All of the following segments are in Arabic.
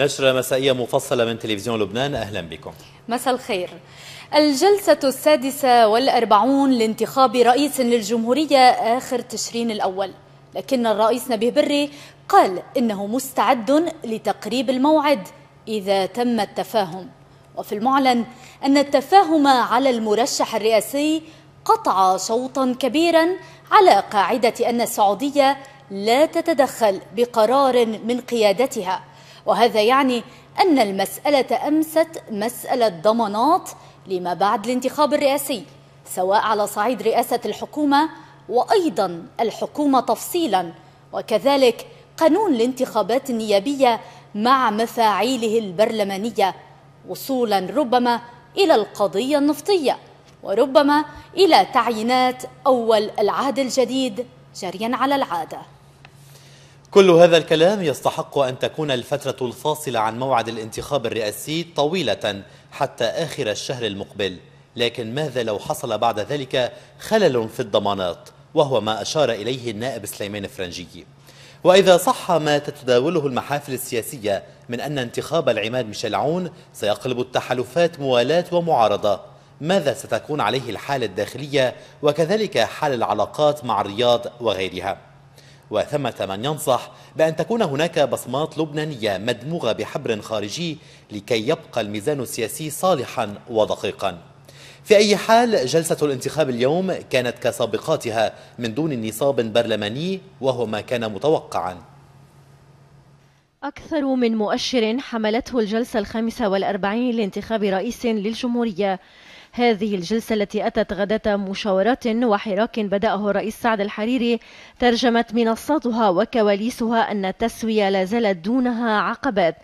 نشرة مسائية مفصلة من تلفزيون لبنان أهلا بكم. مساء الخير. الجلسة السادسة والأربعون لانتخاب رئيس للجمهورية آخر تشرين الأول. لكن الرئيس نبيه بري قال إنه مستعد لتقريب الموعد إذا تم التفاهم. وفي المعلن أن التفاهم على المرشح الرئاسي قطع شوطا كبيرا على قاعدة أن السعودية لا تتدخل بقرار من قيادتها. وهذا يعني أن المسألة أمست مسألة ضمانات لما بعد الانتخاب الرئاسي سواء على صعيد رئاسة الحكومة وأيضا الحكومة تفصيلا. وكذلك قانون الانتخابات النيابية مع مفاعيله البرلمانية وصولا ربما إلى القضية النفطية وربما إلى تعيينات أول العهد الجديد جريا على العادة. كل هذا الكلام يستحق أن تكون الفترة الفاصلة عن موعد الانتخاب الرئاسي طويلة حتى آخر الشهر المقبل. لكن ماذا لو حصل بعد ذلك خلل في الضمانات؟ وهو ما أشار إليه النائب سليمان فرنجي. وإذا صح ما تتداوله المحافل السياسية من أن انتخاب العماد ميشيل عون سيقلب التحالفات موالاة ومعارضة ماذا ستكون عليه الحالة الداخلية وكذلك حال العلاقات مع الرياض وغيرها؟ وثمة من ينصح بأن تكون هناك بصمات لبنانية مدموغة بحبر خارجي لكي يبقى الميزان السياسي صالحا ودقيقا. في أي حال جلسة الانتخاب اليوم كانت كسابقاتها من دون نصاب برلماني وهو ما كان متوقعا. أكثر من مؤشر حملته الجلسة الخامسة والأربعين لانتخاب رئيس للجمهورية. هذه الجلسة التي أتت غداة مشاورات وحراك بدأه الرئيس سعد الحريري ترجمت منصاتها وكواليسها أن التسوية لا زالت دونها عقبات.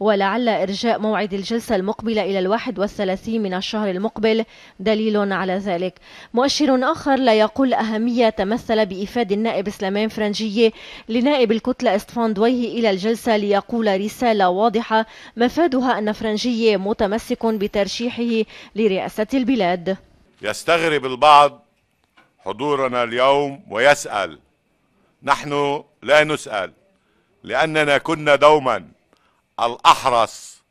ولعل إرجاء موعد الجلسة المقبلة إلى الواحد والثلاثين من الشهر المقبل. دليل على ذلك. مؤشر آخر لا يقول أهمية تمثل بإفاد النائب سليمان فرنجية لنائب الكتلة استفان دويه إلى الجلسة ليقول رسالة واضحة مفادها أن فرنجية متمسك بترشيحه لرئاسة البلاد. يستغرب البعض حضورنا اليوم ويسأل. نحن لا نسأل لأننا كنا دوما الأحرص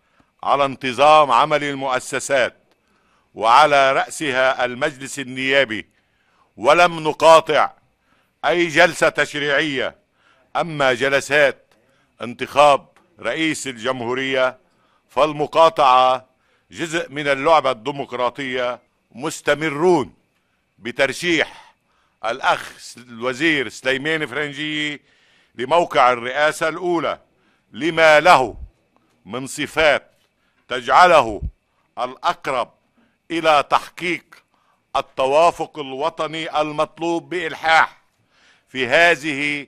على انتظام عمل المؤسسات وعلى رأسها المجلس النيابي ولم نقاطع أي جلسة تشريعية أما جلسات انتخاب رئيس الجمهورية فالمقاطعة جزء من اللعبة الديمقراطية مستمرون بترشيح الأخ الوزير سليمان فرنجي لموقع الرئاسة الأولى لما له من صفات تجعله الأقرب إلى تحقيق التوافق الوطني المطلوب بإلحاح في هذه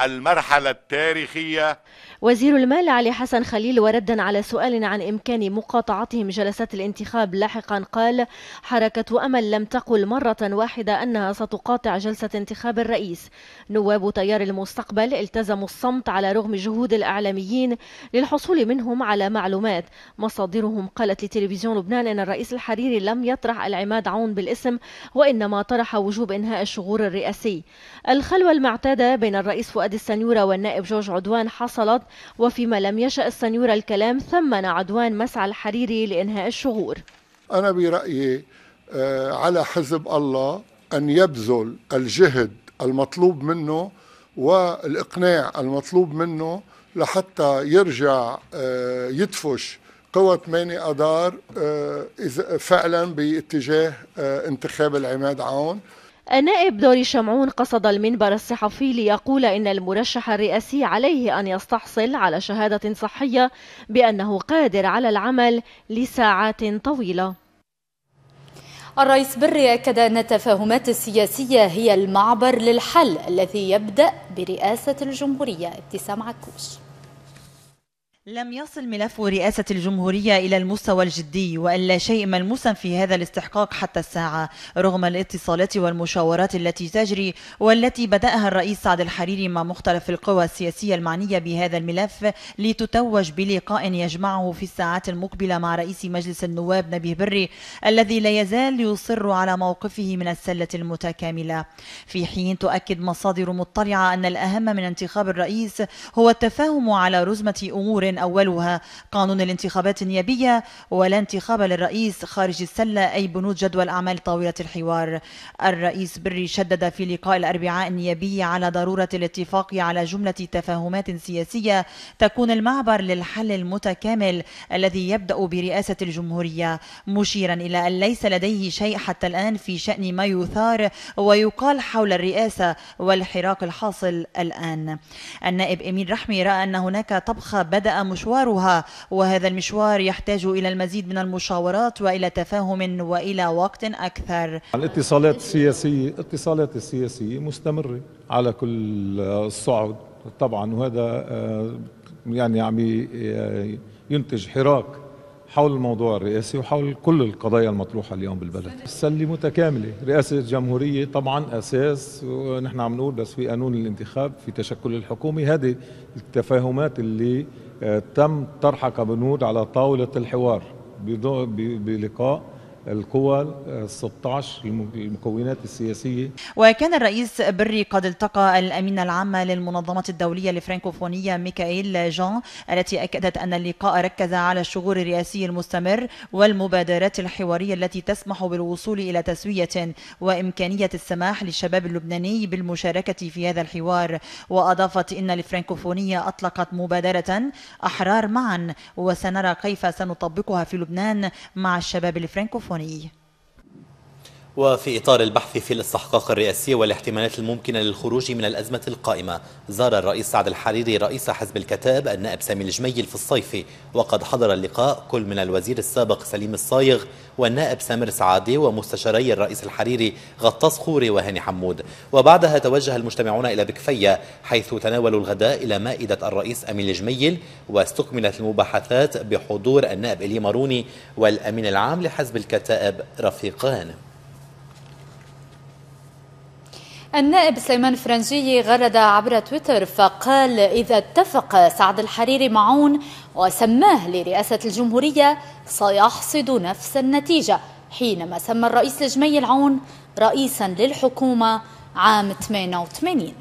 المرحلة التاريخية وزير المال علي حسن خليل وردا على سؤال عن إمكان مقاطعتهم جلسات الانتخاب لاحقا قال حركة أمل لم تقل مرة واحدة أنها ستقاطع جلسة انتخاب الرئيس. نواب تيار المستقبل التزموا الصمت على رغم جهود الإعلاميين للحصول منهم على معلومات. مصادرهم قالت لتلفزيون لبنان أن الرئيس الحريري لم يطرح العماد عون بالاسم وإنما طرح وجوب إنهاء الشغور الرئاسي. الخلوة المعتادة بين الرئيس فؤاد السنيورة والنائب جورج عدوان حصلت وفيما لم يشأ السنيورة الكلام ثمن عدوان مسعى الحريري لإنهاء الشغور أنا برأيي آه، على حزب الله أن يبذل الجهد المطلوب منه والإقناع المطلوب منه لحتى يرجع آه، يدفش قوة 8 أدار آه، فعلا باتجاه انتخاب العماد عون. النائب دوري شمعون قصد المنبر الصحفي ليقول إن المرشح الرئاسي عليه أن يستحصل على شهادة صحية بأنه قادر على العمل لساعات طويلة. الرئيس بري أكد أن التفاهمات السياسية هي المعبر للحل الذي يبدأ برئاسة الجمهورية ابتسام عكوش. لم يصل ملف رئاسة الجمهورية إلى المستوى الجدي وإلا شيء ملموسا في هذا الاستحقاق حتى الساعة رغم الاتصالات والمشاورات التي تجري والتي بدأها الرئيس سعد الحريري مع مختلف القوى السياسية المعنية بهذا الملف لتتوج بلقاء يجمعه في الساعات المقبلة مع رئيس مجلس النواب نبيه بري الذي لا يزال يصر على موقفه من السلة المتكاملة. في حين تؤكد مصادر مطلعة أن الأهم من انتخاب الرئيس هو التفاهم على رزمة أمور أولها قانون الانتخابات النيابية ولا انتخاب للرئيس خارج السلة أي بنود جدول أعمال طاولة الحوار. الرئيس بري شدد في لقاء الأربعاء النيابي على ضرورة الاتفاق على جملة تفاهمات سياسية تكون المعبر للحل المتكامل الذي يبدأ برئاسة الجمهورية مشيرا إلى أن ليس لديه شيء حتى الآن في شأن ما يثار ويقال حول الرئاسة والحراك الحاصل الآن. النائب إمين رحمي رأى أن هناك طبخة بدأ مشوارها وهذا المشوار يحتاج إلى المزيد من المشاورات وإلى تفاهم وإلى وقت أكثر. الاتصالات السياسية الاتصالات السياسية مستمرة على كل الصعد طبعا وهذا آه، يعني عم ينتج حراك حول الموضوع الرئاسي وحول كل القضايا المطروحة اليوم بالبلد. السلة متكاملة. رئاسة الجمهورية طبعا أساس ونحن عم نقول بس في قانون الانتخاب في تشكل الحكومة. هذه التفاهمات اللي آه، تم طرحها كبنود على طاولة الحوار بلقاء القوى ال 16 المكونات السياسية. وكان الرئيس بري قد التقى الأمينة العامة للمنظمة الدولية الفرنكوفونية ميكائيل جان التي أكدت أن اللقاء ركز على الشغور الرئاسي المستمر والمبادرات الحوارية التي تسمح بالوصول إلى تسوية وإمكانية السماح للشباب اللبناني بالمشاركة في هذا الحوار. وأضافت إن الفرنكوفونية أطلقت مبادرة أحرار معا وسنرى كيف سنطبقها في لبنان مع الشباب الفرنكوفوني 20 وفي إطار البحث في الاستحقاق الرئاسي والاحتمالات الممكنة للخروج من الأزمة القائمة زار الرئيس سعد الحريري رئيس حزب الكتاب النائب سامي الجميل في الصيف. وقد حضر اللقاء كل من الوزير السابق سليم الصايغ والنائب سامر سعادي ومستشاري الرئيس الحريري غطاس خوري وهاني حمود. وبعدها توجه المجتمعون إلى بكفية حيث تناولوا الغداء إلى مائدة الرئيس أمين الجميل واستكملت المباحثات بحضور النائب إلي ماروني والأمين العام لحزب الكتائب رفيقان. النائب سليمان فرنجي غرد عبر تويتر فقال إذا اتفق سعد الحريري معون وسماه لرئاسة الجمهورية سيحصد نفس النتيجة حينما سمى الرئيس الجميل عون رئيسا للحكومة عام 88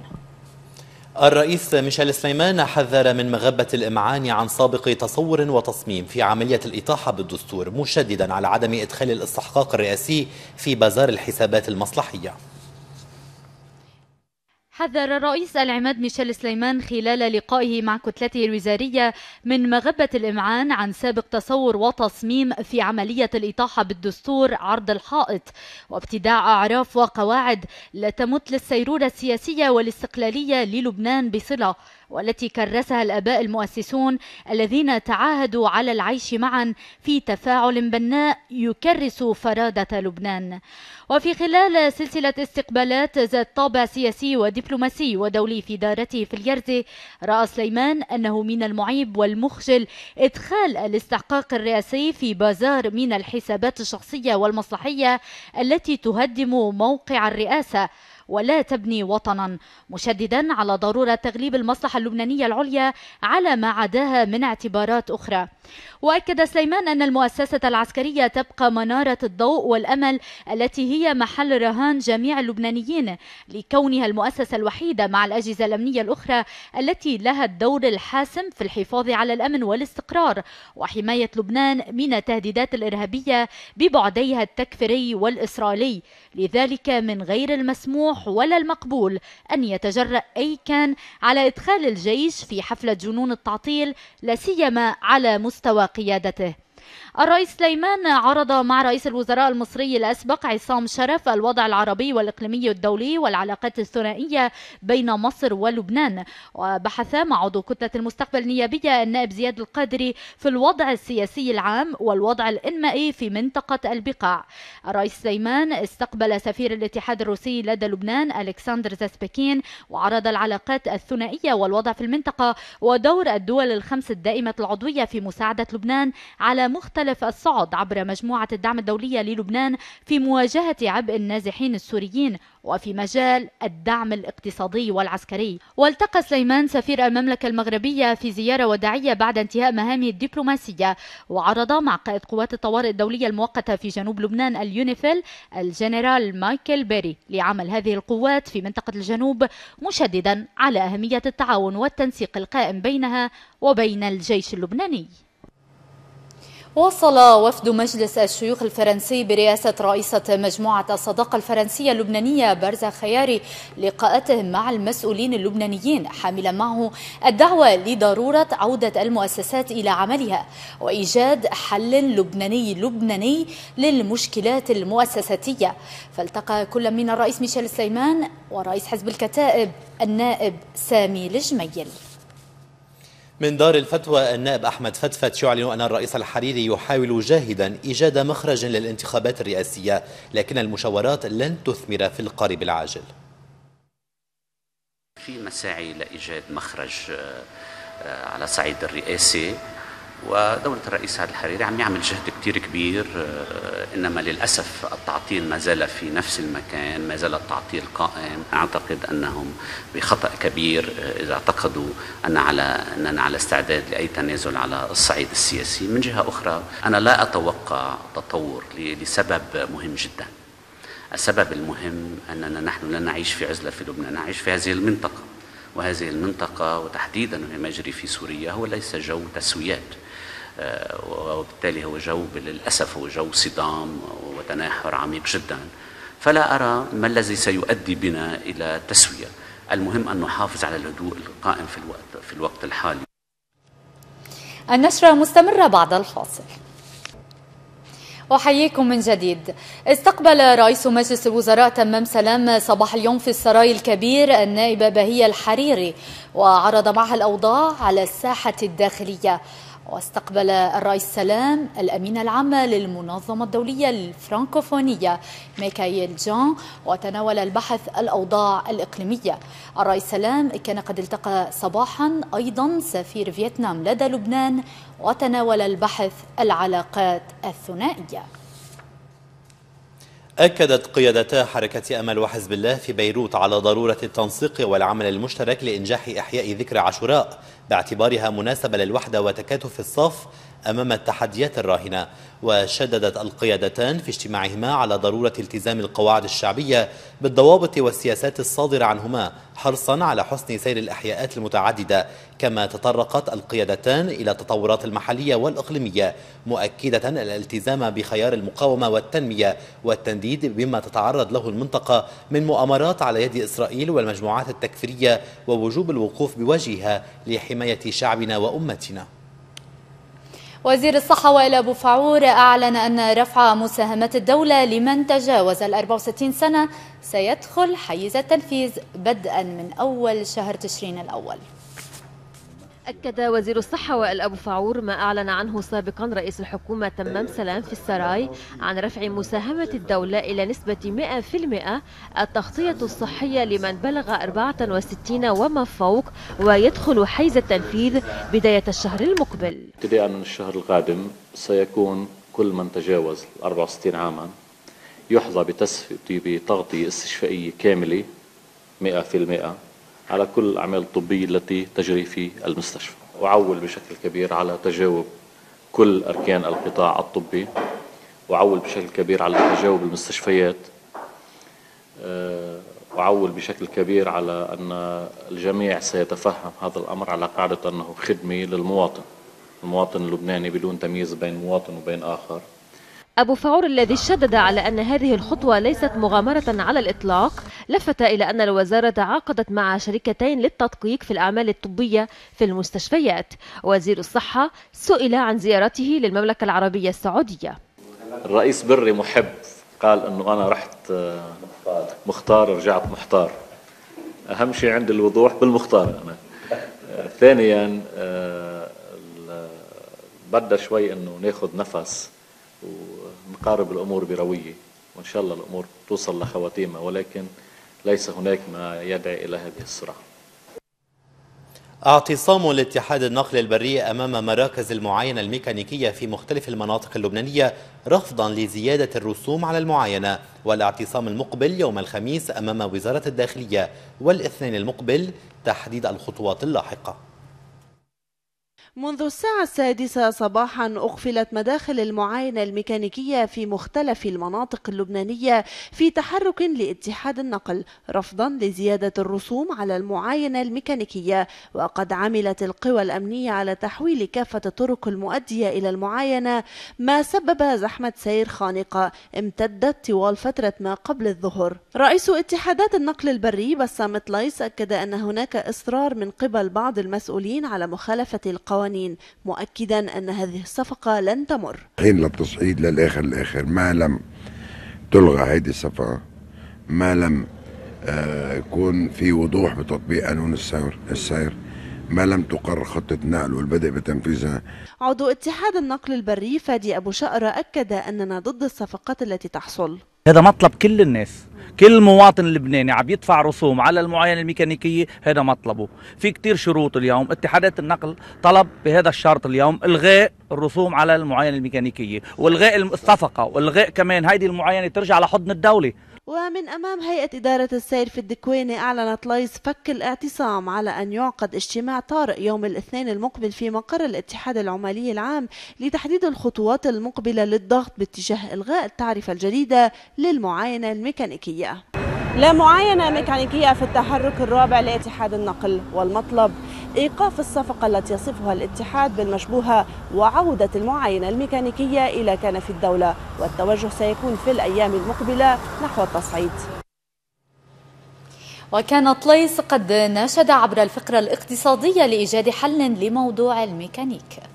الرئيس ميشيل سليمان حذر من مغبة الإمعان عن سابق تصور وتصميم في عملية الإطاحة بالدستور مشددا على عدم إدخال الاستحقاق الرئاسي في بازار الحسابات المصلحية. حذر الرئيس العماد ميشيل سليمان خلال لقائه مع كتلته الوزارية من مغبة الإمعان عن سابق تصور وتصميم في عملية الإطاحة بالدستور عرض الحائط. وابتداع أعراف وقواعد لا تمت للسيرورة السياسية والاستقلالية للبنان بصلة. والتي كرسها الآباء المؤسسون الذين تعاهدوا على العيش معا في تفاعل بناء يكرس فرادة لبنان. وفي خلال سلسلة استقبالات ذات طابع سياسي ودبلوماسي ودولي في دارته في اليرزي رأى سليمان أنه من المعيب والمخجل إدخال الاستحقاق الرئاسي في بازار من الحسابات الشخصية والمصلحية التي تهدم موقع الرئاسة. ولا تبني وطنا مشددا على ضرورة تغليب المصلحة اللبنانية العليا على ما عداها من اعتبارات أخرى. وأكد سليمان أن المؤسسة العسكرية تبقى منارة الضوء والأمل التي هي محل رهان جميع اللبنانيين لكونها المؤسسة الوحيدة مع الأجهزة الأمنية الأخرى التي لها الدور الحاسم في الحفاظ على الأمن والاستقرار وحماية لبنان من التهديدات الإرهابية ببعديها التكفيري والإسرائيلي لذلك من غير المسموح ولا المقبول أن يتجرأ أي كان على إدخال الجيش في حفلة جنون التعطيل لا سيما على مستوى قيادته. الرئيس سليمان عرض مع رئيس الوزراء المصري الأسبق عصام شرف الوضع العربي والإقليمي الدولي والعلاقات الثنائية بين مصر ولبنان وبحث مع عضو كتلة المستقبل النيابية النائب زياد القادري في الوضع السياسي العام والوضع الإنمائي في منطقة البقاع. الرئيس سليمان استقبل سفير الاتحاد الروسي لدى لبنان ألكسندر زاسبكين وعرض العلاقات الثنائية والوضع في المنطقة ودور الدول الخمس الدائمة العضوية في مساعدة لبنان على مختلف الصعد عبر مجموعة الدعم الدولية للبنان في مواجهة عبء النازحين السوريين وفي مجال الدعم الاقتصادي والعسكري. والتقى سليمان سفير المملكة المغربية في زيارة وداعية بعد انتهاء مهامه الدبلوماسية وعرض مع قائد قوات الطوارئ الدولية المؤقتة في جنوب لبنان اليونيفيل الجنرال مايكل بيري لعمل هذه القوات في منطقة الجنوب مشددا على أهمية التعاون والتنسيق القائم بينها وبين الجيش اللبناني. وصل وفد مجلس الشيوخ الفرنسي برئاسة رئيسة مجموعة الصداقة الفرنسية اللبنانية برزة خياري لقاءاتهم مع المسؤولين اللبنانيين حاملا معه الدعوة لضرورة عودة المؤسسات إلى عملها وإيجاد حل لبناني لبناني للمشكلات المؤسساتية. فالتقى كل من الرئيس ميشيل سليمان ورئيس حزب الكتائب النائب سامي الجميل. من دار الفتوى النائب أحمد فتفت يعلن أن الرئيس الحريري يحاول جاهدا إيجاد مخرج للانتخابات الرئاسية لكن المشاورات لن تثمر في القريب العاجل. في مساعي لإيجاد مخرج آه، على صعيد الرئاسي ودولة الرئيس عبد الحريري عم يعمل جهد كتير كبير آه، إنما للأسف التعطيل ما زال في نفس المكان ما زال التعطيل قائم. أعتقد أنهم بخطأ كبير آه، إذا اعتقدوا أن على أننا على استعداد لأي تنازل على الصعيد السياسي. من جهة أخرى أنا لا أتوقع تطور لسبب مهم جدا. السبب المهم أننا نحن لا نعيش في عزلة في لبنان نعيش في هذه المنطقة. وهذه المنطقة وتحديدا ما يجري في سوريا هو ليس جو تسويات. وبالتالي هو جو للأسف هو جو صدام وتناحر عميق جدا. فلا أرى ما الذي سيؤدي بنا إلى تسوية. المهم أن نحافظ على الهدوء القائم في الوقت, في الوقت الحالي. النشرة مستمرة بعد الفاصل. أحييكم من جديد. استقبل رئيس مجلس الوزراء تمام سلام صباح اليوم في السراي الكبير النائبة بهية الحريري وعرض معها الأوضاع على الساحة الداخلية. واستقبل الرئيس سلام الأمين العام للمنظمة الدولية الفرنكوفونية ميكايل جان وتناول البحث الأوضاع الإقليمية. الرئيس سلام كان قد التقى صباحا أيضا سفير فيتنام لدى لبنان وتناول البحث العلاقات الثنائية. أكدت قيادتا حركة أمل وحزب الله في بيروت على ضرورة التنسيق والعمل المشترك لإنجاح إحياء ذكرى عاشوراء باعتبارها مناسبة للوحدة وتكاتف الصف أمام التحديات الراهنة وشددت القيادتان في اجتماعهما على ضرورة التزام القواعد الشعبية بالضوابط والسياسات الصادرة عنهما حرصا على حسن سير الأحياءات المتعددة. كما تطرقت القيادتان إلى التطورات المحلية والإقليمية مؤكدة الالتزام بخيار المقاومة والتنمية والتنديد بما تتعرض له المنطقة من مؤامرات على يد إسرائيل والمجموعات التكفيرية ووجوب الوقوف بوجهها لحماية شعبنا وأمتنا. وزير الصحة وائل أبو فعور أعلن أن رفع مساهمات الدولة لمن تجاوز ال 64 سنة. سيدخل حيز التنفيذ بدءا من أول شهر تشرين الأول. أكد وزير الصحة وائل أبو فعور ما أعلن عنه سابقا رئيس الحكومة تمام سلام في السراي عن رفع مساهمة الدولة إلى نسبة 100% التغطية الصحية لمن بلغ 64 وما فوق ويدخل حيز التنفيذ بداية الشهر المقبل. ابتداء من الشهر القادم سيكون كل من تجاوز 64 عاما يحظى بتغطية استشفائية كاملة 100% على كل الأعمال الطبية التي تجري في المستشفى. وعول بشكل كبير على تجاوب كل أركان القطاع الطبي. وعول بشكل كبير على تجاوب المستشفيات. وعول بشكل كبير على أن الجميع سيتفهم هذا الأمر على قاعدة أنه خدمة للمواطن. المواطن اللبناني بدون تمييز بين مواطن وبين آخر. أبو فعور الذي شدد على أن هذه الخطوة ليست مغامرة على الإطلاق لفت إلى أن الوزارة تعاقدت مع شركتين للتدقيق في الأعمال الطبية في المستشفيات. وزير الصحة سئل عن زيارته للمملكة العربية السعودية. الرئيس بري محب قال أنه أنا رحت مختار رجعت محتار أهم شيء عندي الوضوح بالمختار أنا. ثانيا آه، بدأ شوي أنه ناخذ نفس ونقارب الأمور بروية وإن شاء الله الأمور توصل لخواتيمها ولكن ليس هناك ما يدعي إلى هذه السرعة اعتصام الاتحاد النقل البري أمام مراكز المعاينة الميكانيكية في مختلف المناطق اللبنانية رفضا لزيادة الرسوم على المعاينة والاعتصام المقبل يوم الخميس أمام وزارة الداخلية والاثنين المقبل تحديد الخطوات اللاحقة. منذ الساعة السادسة صباحا أغفلت مداخل المعاينة الميكانيكية في مختلف المناطق اللبنانية في تحرك لاتحاد النقل رفضا لزيادة الرسوم على المعاينة الميكانيكية. وقد عملت القوى الأمنية على تحويل كافة الطرق المؤدية إلى المعاينة ما سبب زحمة سير خانقة. امتدت طوال فترة ما قبل الظهر. رئيس اتحادات النقل البري بسام طليس أكد أن هناك إصرار من قبل بعض المسؤولين على مخالفة القوانين القوانين مؤكدا أن هذه الصفقة لن تمر. حين للتصعيد للآخر الآخر ما لم تلغى هذه الصفقة ما لم آه، يكون في وضوح بتطبيق قانون السير السير. ما لم تقر خطة نقل والبدء بتنفيذها. عضو اتحاد النقل البري فادي أبو شقرة أكد أننا ضد الصفقات التي تحصل. هذا مطلب كل الناس. كل مواطن لبناني عم يدفع رسوم على المعاينة الميكانيكية هذا مطلبه. في كتير شروط اليوم. اتحادات النقل طلب بهذا الشرط اليوم إلغاء الرسوم على المعاينة الميكانيكية والغاء الصفقه والغاء كمان هيدي المعاينة ترجع لحضن الدولة. ومن أمام هيئة إدارة السير في الدكوينة أعلنت ليس فك الاعتصام على أن يعقد اجتماع طارئ يوم الاثنين المقبل في مقر الاتحاد العمالي العام لتحديد الخطوات المقبلة للضغط باتجاه إلغاء التعرفة الجديدة للمعاينة الميكانيكية. لا معاينة ميكانيكية في التحرك الرابع لاتحاد النقل والمطلب. إيقاف الصفقة التي يصفها الاتحاد بالمشبوهة وعودة المعاينة الميكانيكية إلى كنف الدولة والتوجه سيكون في الأيام المقبلة نحو التصعيد. وكان طليس قد ناشد عبر الفقرة الاقتصادية لإيجاد حل لموضوع الميكانيك.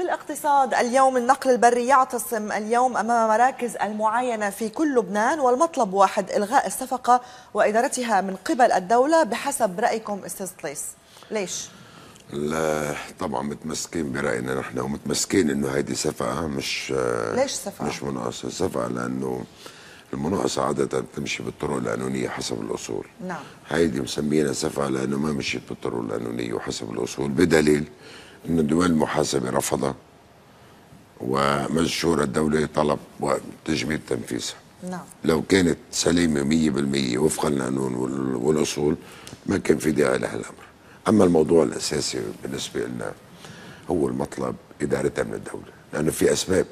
في الاقتصاد اليوم النقل البري يعتصم اليوم أمام مراكز المعاينة في كل لبنان والمطلب واحد إلغاء الصفقة وإدارتها من قبل الدولة بحسب رأيكم أستاذ طليس ليش؟ لا طبعا متمسكين برأينا نحن ومتمسكين إنه هيدي صفقة مش ليش صفقة؟ مش مناقصه صفقة لأنه المناقصة عادة بتمشي بالطرق القانونية حسب الأصول نعم هيدي مسمينا صفقة لأنه ما مشيت بالطرق القانونية وحسب الأصول بدليل أن دول المحاسبة رفضها ومجشورة الدولة طلب تجميد تنفيذها. نعم. لو كانت سليمة مية بالمية وفقا للقانون والأصول ما كان في داعي لهالأمر أما الموضوع الأساسي بالنسبة لنا هو المطلب إدارتها من الدولة لأنه في أسباب.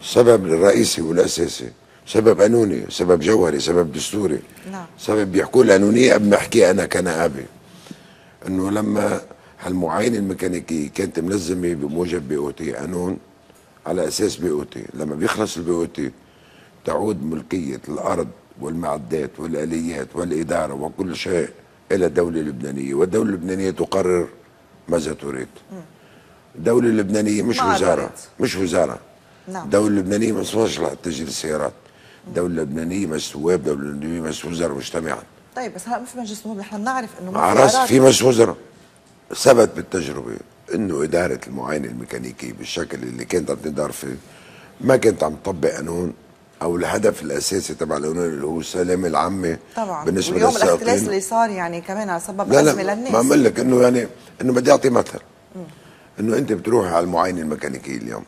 السبب الرئيسي والأساسي سبب قانوني سبب جوهري سبب دستوري. نعم. سبب بيحكوا القانونية قبل ما أحكيه أنا كنائبي. إنه لما هالمعاينه الميكانيكيه كانت ملزمة بموجب BOT قانون على أساس BOT. لما بيخلص ال BOT تعود ملكية الأرض والمعدات والآليات والإدارة وكل شيء إلى الدولة اللبنانية والدولة اللبنانية تقرر ماذا تريد. الدولة اللبنانية مش وزارة مش وزارة. نعم. الدولة اللبنانية مش مصلحة تجري السيارات. الدولة اللبنانية مش نواب الدولة اللبنانية مش وزراء مجتمعا. طيب بس هلا ما في مجلس نواب نحن بنعرف إنه على في مش وزراء ثبت بالتجربة إنه إدارة المعاينة الميكانيكية بالشكل اللي كانت عم تدار فيه ما كانت عم تطبق قانون أو الهدف الأساسي تبع القانون اللي هو السلامة العامة طبعا. بالنسبة واليوم الاختلاس اللي صار يعني كمان سبب لا أزمة لا للناس. ما عم لك إنه يعني إنه بدي أعطي مثل. إنه أنت بتروح على المعاينة الميكانيكية اليوم.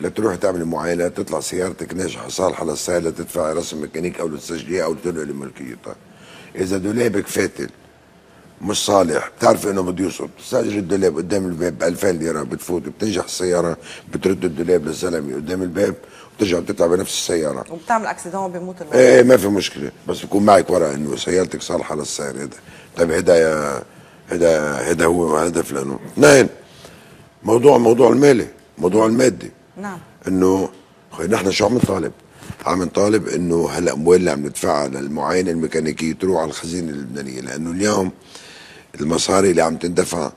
لتروح تعمل معاينة تطلع سيارتك ناجحة صالحة للسائل لتدفع رسم ميكانيك أو لتسجليها أو لتنقل ملكيتها إذا دولابك فاتل مش صالح. بتعرف إنه بده يوصل بتستأجر الدولاب قدام الباب ب 2000 ليرة بتفوت بتنجح السيارة بترد الدولاب للزلمة قدام الباب وترجع بتطلع بنفس السيارة. وبتعمل اكسيدون وبيموت الواحد إيه ما في مشكلة. بس بكون معك ورقة إنه سيارتك صالحة للسير هذا طيب هذا يا هذا هذا هو هدف لأنه. اثنين موضوع موضوع المالي موضوع المادي. نعم. إنه نحن شو عم نطالب؟ عم نطالب إنه هالاموال اللي عم ندفعها للمعاينه الميكانيكية تروح على الخزينة اللبنانية. لأنه اليوم المصاري اللي عم تندفع.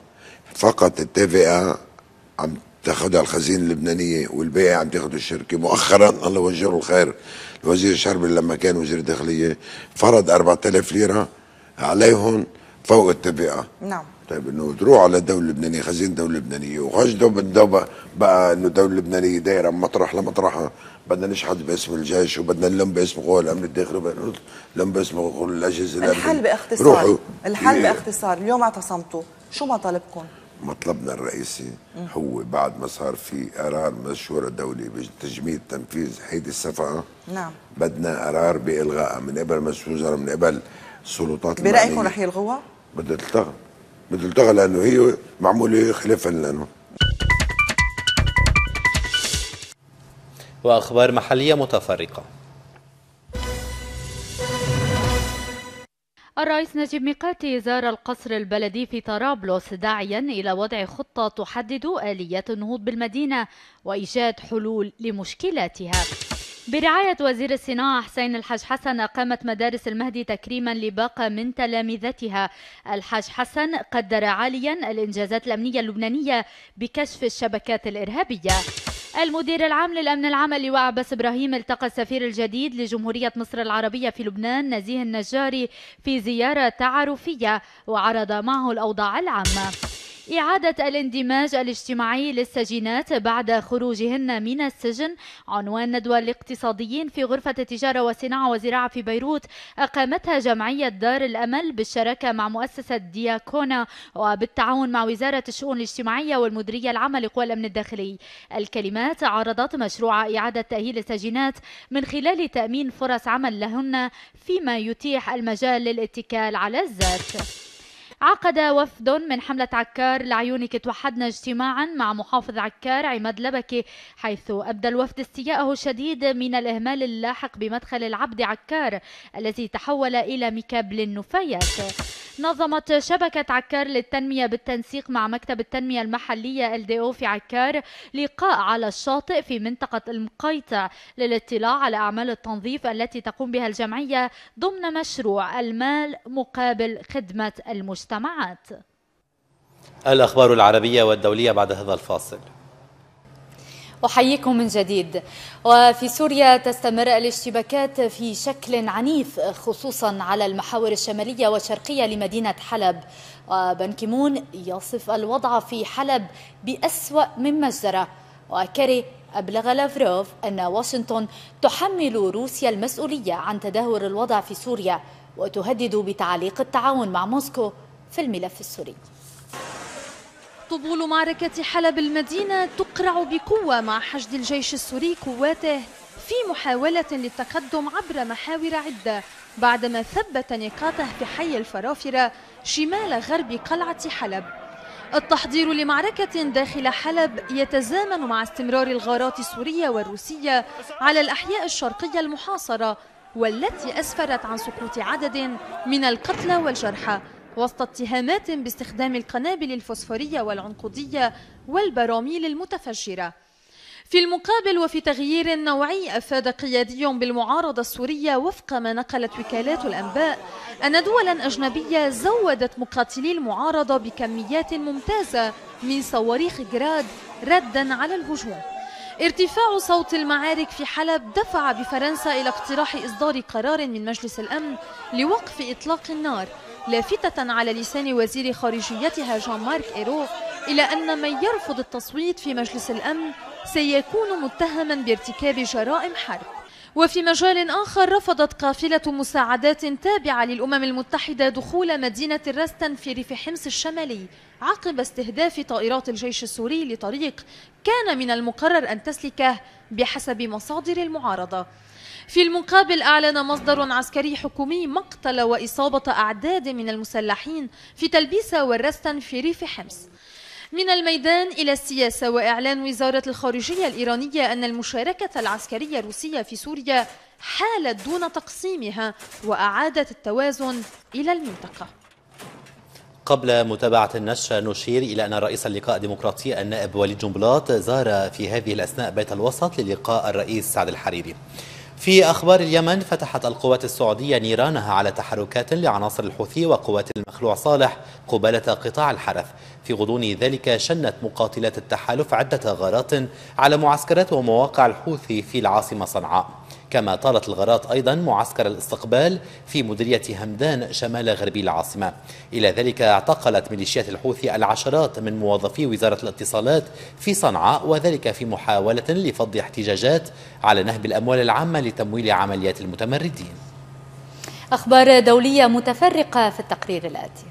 فقط التي في عم تاخذها الخزينة اللبنانية والباقي عم تاخذ الشركة. مؤخرا الله وجهه الخير. الوزير الشربي لما كان وزير الداخلية فرض 4000 ليرة عليهم فوق التبعة. نعم. طيب إنه تروح على الدولة اللبنانية خزينة الدولة اللبنانية وخجدوا بالدوبة بقى إنه الدولة اللبنانية دايرة من مطرح لمطرحها بدنا نشحت باسم الجيش وبدنا نلم باسم قوى الامن الداخلي وبدنا نلم باسم قوى الأجهزة الحل باختصار. روحوا. الحل باختصار. اليوم اعتصمتوا. شو مطالبكم؟ مطلبنا الرئيسي هو بعد ما صار في قرار مشورة دولي بتجميد تنفيذ هيدي الصفقة نعم. بدنا قرار بإلغائها من قبل مجلس من قبل السلطات برأيكم رح يلغوها؟ بدها تلتغى. بدها تلتغى لأنه هي معمولة خلافا لنا وأخبار محلية متفرقة. الرئيس نجيب ميقاتي زار القصر البلدي في طرابلس داعيا إلى وضع خطة تحدد آليات النهوض بالمدينة وإيجاد حلول لمشكلاتها. برعاية وزير الصناعة حسين الحاج حسن أقامت مدارس المهدي تكريما لباقة من تلامذتها. الحاج حسن قدر عاليا الإنجازات الأمنية اللبنانية بكشف الشبكات الإرهابية. المدير العام للأمن العام اللواء عباس إبراهيم التقى السفير الجديد لجمهورية مصر العربية في لبنان نزيه النجاري في زيارة تعارفية وعرض معه الأوضاع العامة. إعادة الاندماج الاجتماعي للسجينات بعد خروجهن من السجن. عنوان ندوة الاقتصاديين في غرفة التجارة والصناعة والزراعة في بيروت أقامتها جمعية دار الأمل بالشراكة مع مؤسسة دياكونا وبالتعاون مع وزارة الشؤون الاجتماعية والمديرية العامة لقوى الأمن الداخلي. الكلمات عرضت مشروع إعادة تأهيل السجينات من خلال تأمين فرص عمل لهن فيما يتيح المجال للاتكال على الذات. عقد وفد من حملة عكار لعيونك توحدنا اجتماعا مع محافظ عكار عماد لبكي حيث أبدى الوفد استياءه الشديد من الإهمال اللاحق بمدخل العبد عكار الذي تحول إلى مكاب للنفايات نظمت شبكة عكار للتنمية بالتنسيق مع مكتب التنمية المحلية LDO في عكار لقاء على الشاطئ في منطقة المقيطع للاطلاع على أعمال التنظيف التي تقوم بها الجمعية ضمن مشروع المال مقابل خدمة المجتمعات. الأخبار العربية والدولية بعد هذا الفاصل. أحييكم من جديد. وفي سوريا تستمر الاشتباكات في شكل عنيف خصوصا على المحاور الشمالية والشرقية لمدينة حلب. وبن كيمون يصف الوضع في حلب بأسوأ من مجزرة. وكري أبلغ لافروف أن واشنطن تحمل روسيا المسؤولية عن تدهور الوضع في سوريا وتهدد بتعليق التعاون مع موسكو. في الملف السوري. طبول معركة حلب المدينة تقرع بقوة مع حشد الجيش السوري قواته في محاولة للتقدم عبر محاور عدة بعدما ثبت نقاطه في حي الفرافرة شمال غرب قلعة حلب. التحضير لمعركة داخل حلب يتزامن مع استمرار الغارات السورية والروسية على الأحياء الشرقية المحاصرة والتي أسفرت عن سقوط عدد من القتلى والجرحى. وسط اتهامات باستخدام القنابل الفوسفورية والعنقودية والبراميل المتفجرة. في المقابل وفي تغيير نوعي أفاد قيادي بالمعارضة السورية وفق ما نقلت وكالات الأنباء أن دولا أجنبية زودت مقاتلي المعارضة بكميات ممتازة من صواريخ جراد ردا على الهجوم. ارتفاع صوت المعارك في حلب دفع بفرنسا إلى اقتراح إصدار قرار من مجلس الأمن لوقف إطلاق النار. لافتة على لسان وزير خارجيتها جان مارك إيرو إلى أن من يرفض التصويت في مجلس الأمن سيكون متهما بارتكاب جرائم حرب. وفي مجال آخر رفضت قافلة مساعدات تابعة للأمم المتحدة دخول مدينة الرستن في ريف حمص الشمالي عقب استهداف طائرات الجيش السوري لطريق كان من المقرر أن تسلكه بحسب مصادر المعارضة. في المقابل أعلن مصدر عسكري حكومي مقتل وإصابة أعداد من المسلحين في تلبيسة والرستن في ريف حمص. من الميدان إلى السياسة وإعلان وزارة الخارجية الإيرانية أن المشاركة العسكرية الروسية في سوريا حالت دون تقسيمها وأعادت التوازن إلى المنطقة. قبل متابعة النشر نشير إلى أن رئيس اللقاء الديمقراطي النائب وليد جنبلاط زار في هذه الأثناء بيت الوسط للقاء الرئيس سعد الحريري. في أخبار اليمن فتحت القوات السعودية نيرانها على تحركات لعناصر الحوثي وقوات المخلوع صالح قبالة قطاع الحرث. في غضون ذلك شنت مقاتلات التحالف عدة غارات على معسكرات ومواقع الحوثي في العاصمة صنعاء. كما طالت الغارات أيضا معسكر الاستقبال في مديرية همدان شمال غربي العاصمة. إلى ذلك اعتقلت ميليشيات الحوثي العشرات من موظفي وزارة الاتصالات في صنعاء وذلك في محاولة لفض احتجاجات على نهب الأموال العامة لتمويل عمليات المتمردين. أخبار دولية متفرقة في التقرير الآتي.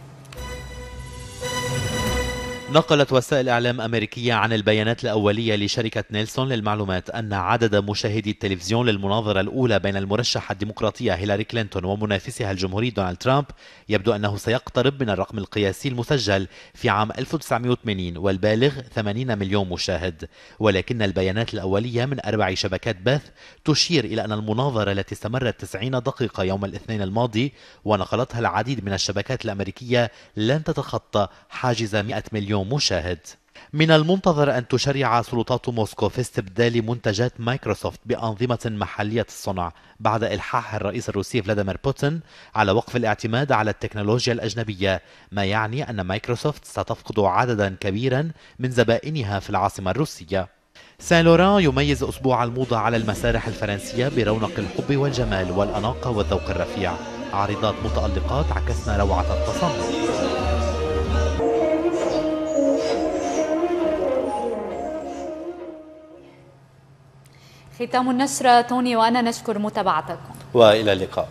نقلت وسائل إعلام أمريكية عن البيانات الأولية لشركة نيلسون للمعلومات أن عدد مشاهدي التلفزيون للمناظرة الأولى بين المرشحة الديمقراطية هيلاري كلينتون ومنافسها الجمهوري دونالد ترامب يبدو أنه سيقترب من الرقم القياسي المسجل في عام 1980 والبالغ 80 مليون مشاهد. ولكن البيانات الأولية من أربع شبكات بث تشير إلى أن المناظرة التي استمرت 90 دقيقة يوم الاثنين الماضي ونقلتها العديد من الشبكات الأمريكية لن تتخطى حاجز 100 مليون مشاهد. من المنتظر أن تشرع سلطات موسكو في استبدال منتجات مايكروسوفت بأنظمة محلية الصنع بعد إلحاح الرئيس الروسي فلاديمير بوتين على وقف الاعتماد على التكنولوجيا الأجنبية ما يعني أن مايكروسوفت ستفقد عددا كبيرا من زبائنها في العاصمة الروسية. سان لوران يميز أسبوع الموضة على المسارح الفرنسية برونق الحب والجمال والأناقة والذوق الرفيع. عارضات متألقات عكسنا روعة التصميم ختام النشرة توني وأنا نشكر متابعتكم. وإلى اللقاء.